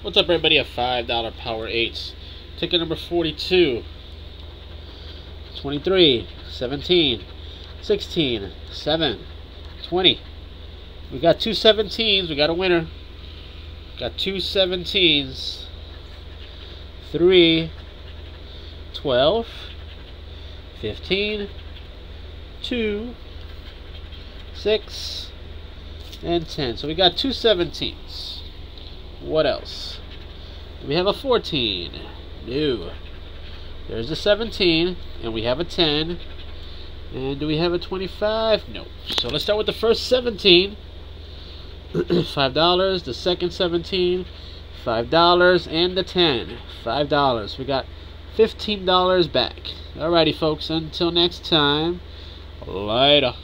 What's up, everybody? A $5 Power 8. Ticket number 42, 23, 17, 16, 7, 20. We got two 17s. We got a winner. Got two 17s. 3, 12, 15, 2, 6, and 10. So we got two 17s. What else? We have a 14. No. There's a 17, and we have a 10. And do we have a 25? No. So let's start with the first 17. $5. The second 17. $5. And the 10. $5. We got $15 back. Alrighty, folks. Until next time. Later.